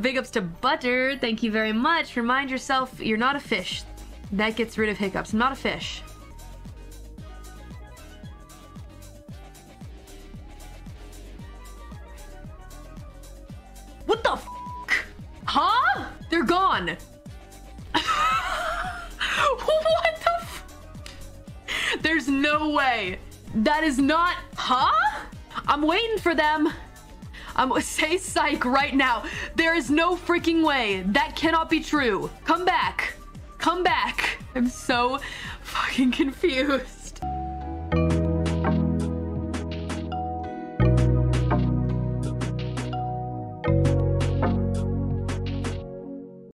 Big ups to Butter. Thank you very much. Remind yourself you're not a fish. That gets rid of hiccups. I'm not a fish. What the f? Huh? They're gone. what the f? There's no way. That is not. Huh? I'm waiting for them. I'm gonna say psych right now. There is no freaking way. That cannot be true. Come back. Come back. I'm so fucking confused.